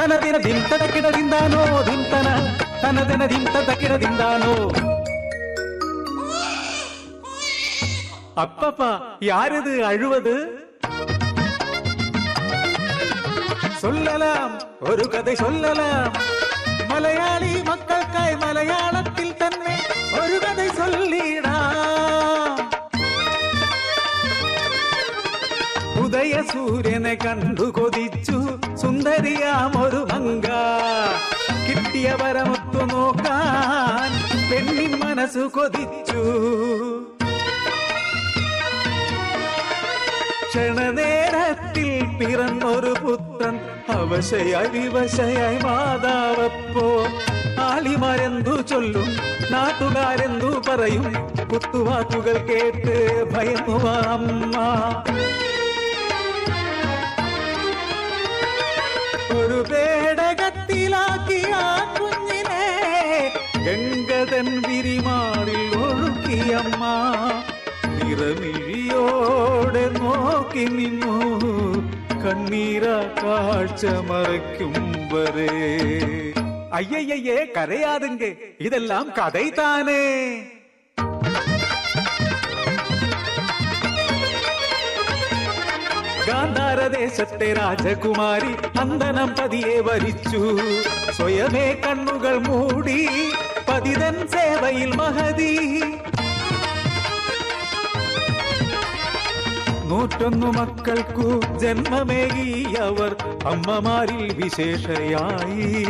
ತನದಿನ ದಿಂತದ ಕಿಡದಿಂದಾನೋ ದಿಂತನ ತನದಿನ ದಿಂತದ ಕಿಡದಿಂದಾನೋ அப்பப்பா யாரது அழுவது சொல்லலாம் ஒரு கதை சொல்லலாம் மலையாளி மக்களுக்காய் ഉദയ സൂര്യനെ കണ്ടു കൊതിച്ചു. സുന്ദരിയാം ഒരു മങ്ക കിട്ടിയ വരമൊത്തു നോക്കാൻ പെണ്ണി മനസ്സു കൊതിച്ചു. ക്ഷണനേരത്തിൽ പിറന്നൊരു പുത്രൻ അവശയായി വിവശയായി മാതാവപ്പോ. ആളിമാരെന്തു ചൊല്ലും നാട്ടുകാരെന്തു പറയും കുത്തുവാക്കുകൾ കേട്ട് ഭയന്നു അമ്മ. ഒരു പേടകത്തിലാക്കി ആ കുഞ്ഞിനെ ഗംഗതൻ വിരിമാറിൽ ഒഴുക്കിയമ്മ നിറമിഴിയോടെ നോക്കി നിന്നു കണ്ണീര കാഴ്ച മറയ്ക്കും വരെ അയ്യയ്യേ കരയാതുങ്ക ഇതെല്ലാം കഥൈത്താനേ ഗാന്ധാരദേശത്തെ രാജകുമാരി അന്തനം പതിയെ വരിച്ചു. സ്വയമേ കണ്ണുകൾ മൂടി പതിതൻ സേവയിൽ മഹതി. നൂറ്റൊന്നു മക്കൾക്കു ജന്മമേകി അവർ അമ്മമാരിൽ വിശേഷയായി.